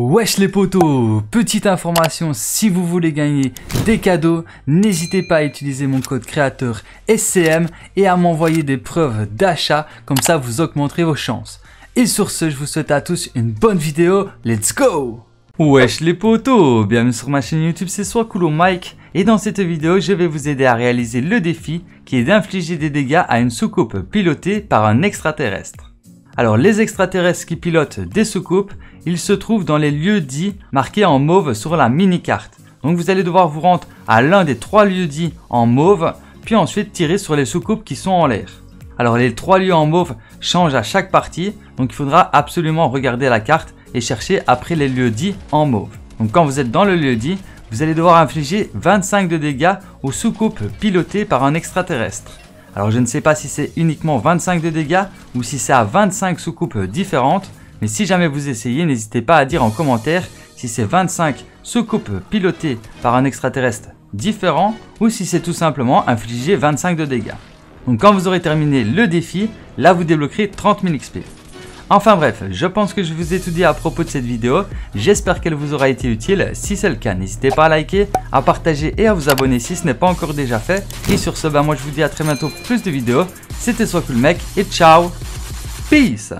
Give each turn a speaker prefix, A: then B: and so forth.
A: Wesh les potos Petite information, si vous voulez gagner des cadeaux, n'hésitez pas à utiliser mon code créateur SCM et à m'envoyer des preuves d'achat, comme ça vous augmenterez vos chances. Et sur ce, je vous souhaite à tous une bonne vidéo, let's go Wesh les potos Bienvenue sur ma chaîne YouTube, c'est Coolo Mike et dans cette vidéo, je vais vous aider à réaliser le défi qui est d'infliger des dégâts à une soucoupe pilotée par un extraterrestre. Alors les extraterrestres qui pilotent des soucoupes, ils se trouvent dans les lieux dits marqués en mauve sur la mini-carte. Donc vous allez devoir vous rendre à l'un des trois lieux dits en mauve, puis ensuite tirer sur les soucoupes qui sont en l'air. Alors les trois lieux en mauve changent à chaque partie, donc il faudra absolument regarder la carte et chercher après les lieux dits en mauve. Donc quand vous êtes dans le lieu dit, vous allez devoir infliger 25 de dégâts aux soucoupes pilotées par un extraterrestre. Alors je ne sais pas si c'est uniquement 25 de dégâts ou si c'est à 25 soucoupes différentes, mais si jamais vous essayez, n'hésitez pas à dire en commentaire si c'est 25 soucoupes pilotées par un extraterrestre différent ou si c'est tout simplement infliger 25 de dégâts. Donc quand vous aurez terminé le défi, là vous débloquerez 30 000 XP. Enfin bref, je pense que je vous ai tout dit à propos de cette vidéo. J'espère qu'elle vous aura été utile. Si c'est le cas, n'hésitez pas à liker, à partager et à vous abonner si ce n'est pas encore déjà fait. Et sur ce, bah moi je vous dis à très bientôt pour plus de vidéos. C'était soit cool et ciao Peace